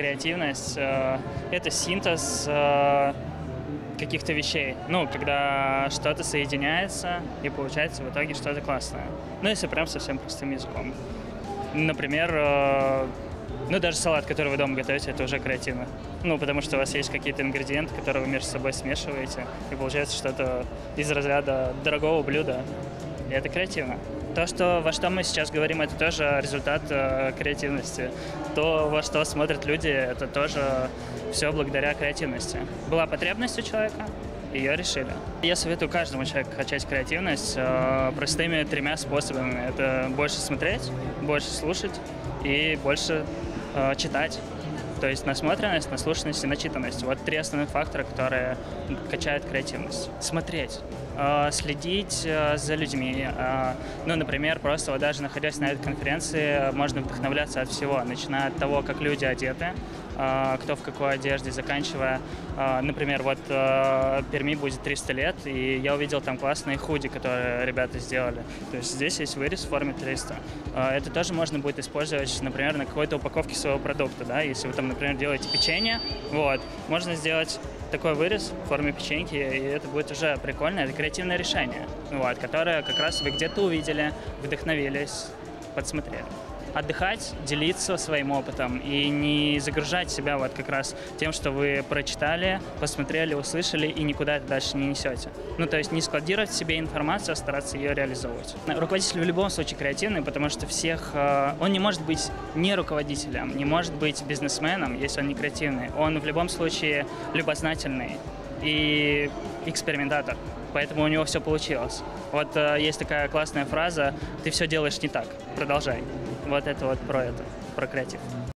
креативность э, — это синтез э, каких-то вещей. Ну, когда что-то соединяется и получается в итоге что-то классное. Ну, если прям совсем простым языком. Например, э, ну, даже салат, который вы дома готовите, это уже креативно. Ну, потому что у вас есть какие-то ингредиенты, которые вы между собой смешиваете, и получается что-то из разряда дорогого блюда. И это креативно. То, что, во что мы сейчас говорим, это тоже результат э, креативности. То, во что смотрят люди, это тоже все благодаря креативности. Была потребность у человека, ее решили. Я советую каждому человеку качать креативность э, простыми тремя способами. Это больше смотреть, больше слушать и больше э, читать. То есть насмотренность, наслушанность и начитанность. Вот три основных фактора, которые качают креативность. Смотреть, э, следить э, за людьми. Э, ну, например, просто вот даже находясь на этой конференции, можно вдохновляться от всего, начиная от того, как люди одеты, кто в какой одежде, заканчивая, например, вот в Перми будет 300 лет, и я увидел там классные худи, которые ребята сделали. То есть здесь есть вырез в форме 300. Это тоже можно будет использовать, например, на какой-то упаковке своего продукта, да, если вы там, например, делаете печенье, вот, можно сделать такой вырез в форме печеньки, и это будет уже прикольно, это креативное решение, вот, которое как раз вы где-то увидели, вдохновились, подсмотрели отдыхать, делиться своим опытом и не загружать себя вот как раз тем, что вы прочитали, посмотрели, услышали и никуда это дальше не несете. Ну, то есть не складировать в себе информацию, а стараться ее реализовывать. Руководитель в любом случае креативный, потому что всех... Э, он не может быть не руководителем, не может быть бизнесменом, если он не креативный. Он в любом случае любознательный и экспериментатор поэтому у него все получилось. Вот э, есть такая классная фраза «ты все делаешь не так, продолжай». Вот это вот про это, про креатив.